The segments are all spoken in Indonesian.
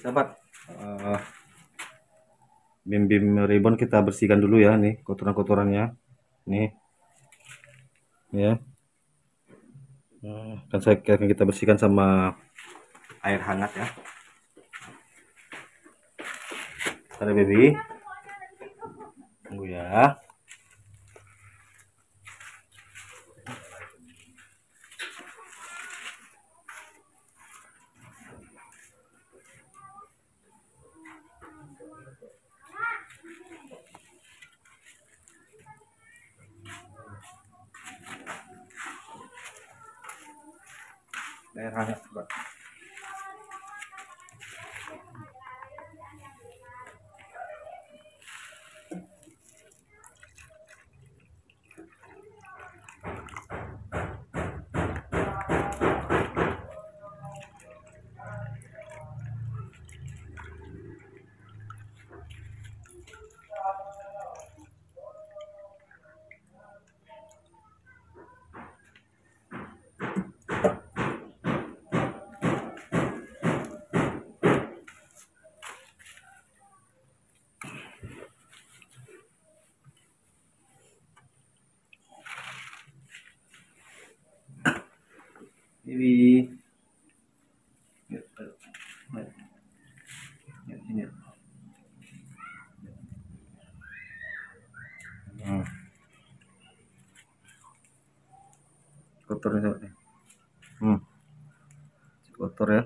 sahabat eh, bim-bim ribbon kita bersihkan dulu ya nih kotoran-kotorannya. Nih. Ya. Nah, akan saya akan kita bersihkan sama air hangat ya. Ada baby tunggu ya air hangat sobat Ini Hmm. Kotor nih. Hmm. Kotor. Ya.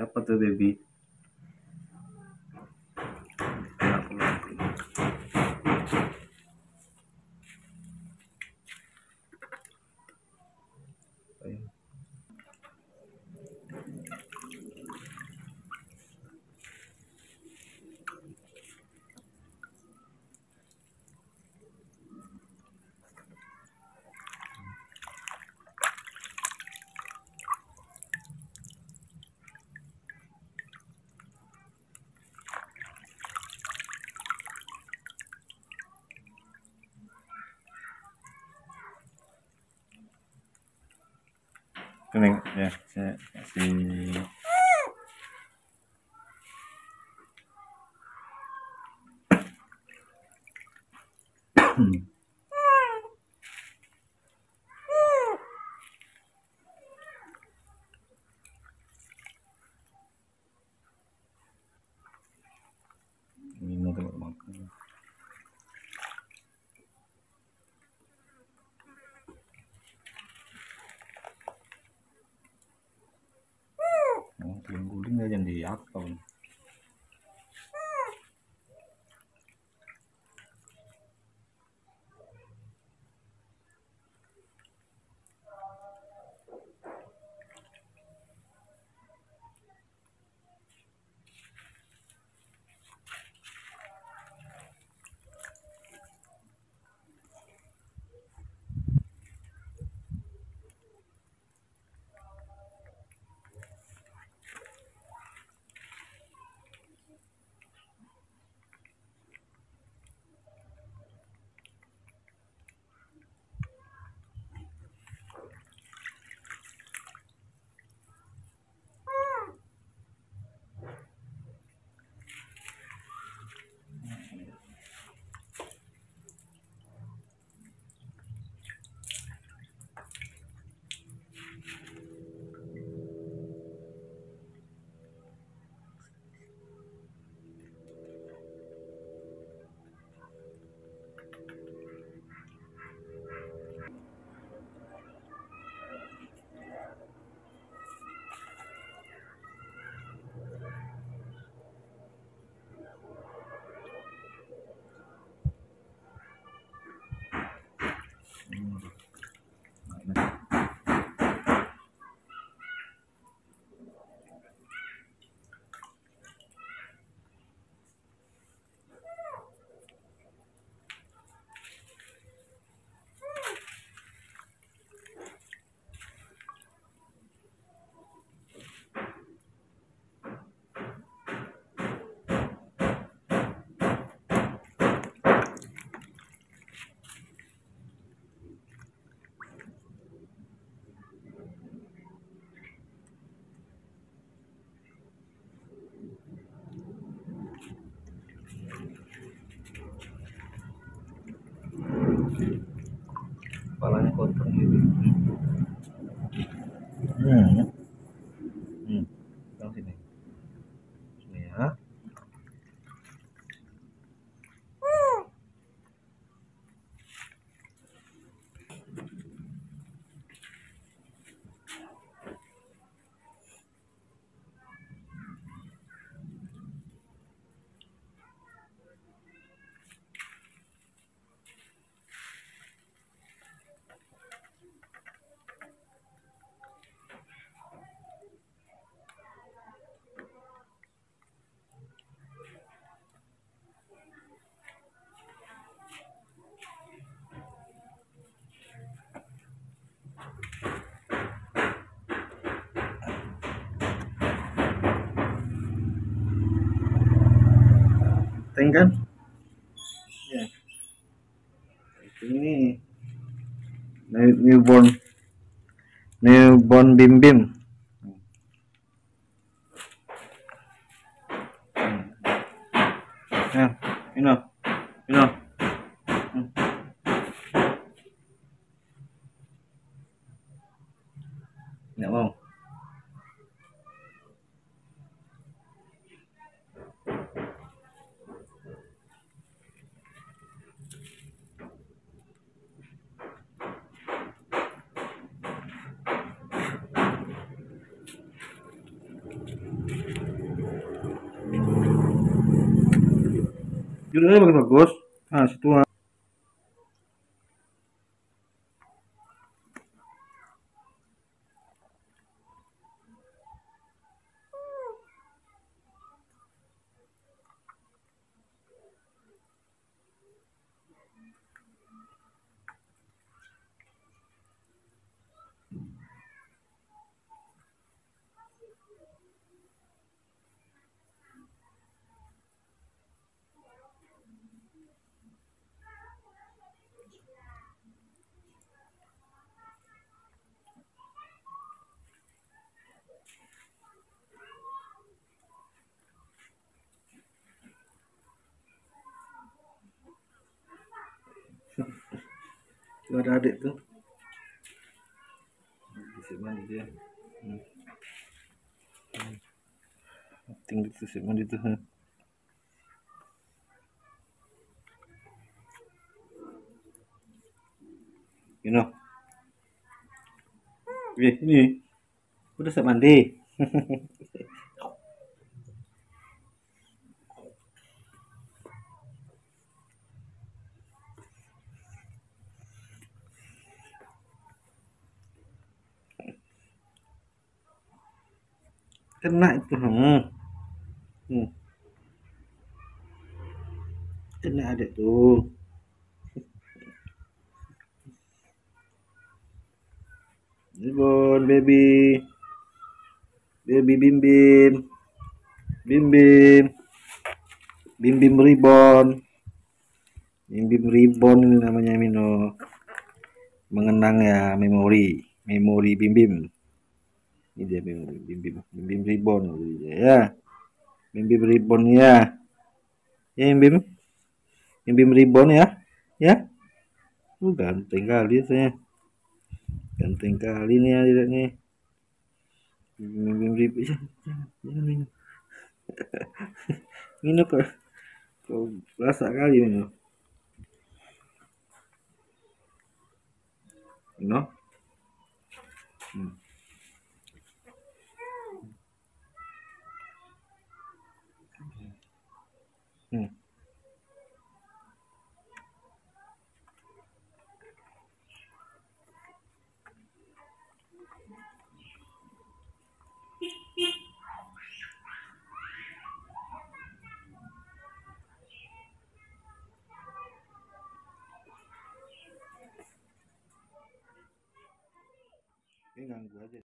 Hmm. Siapa tuh baby? Kena pulang. Ayo. Kuning ya, saya kasih yang di akun. Ganteng kan ya ini newborn newborn bim bim. Ya ini ini Δεν είναι ο Παναθηναϊκός. Α, σε του Tuh ada adik tuh. Di mandi dia. Hmm. Hmm. Tinggi tuh si mandi tuh. You know. Ini. Udah siap mandi. kena itu. Hmm. Hmm. kena ada tuh Ribon baby. Baby bim bim. Bim bim. Bim bim ribon bim bim ribon ini namanya Mino. Mengenang ya memori. Memori bim bim ini dia bim bim bim bim, bim ribbon ya. Bim bim ribbon ya. Ya bim bim. Bim ribbon ya. Ya. Uh, ganteng kali saya. Ganteng kali nih ya tidak nih. Bim bim ribbon ya, jangan minum. Minum kok. Kok rasa kali minum. No Hmm. Ini ganggu aja.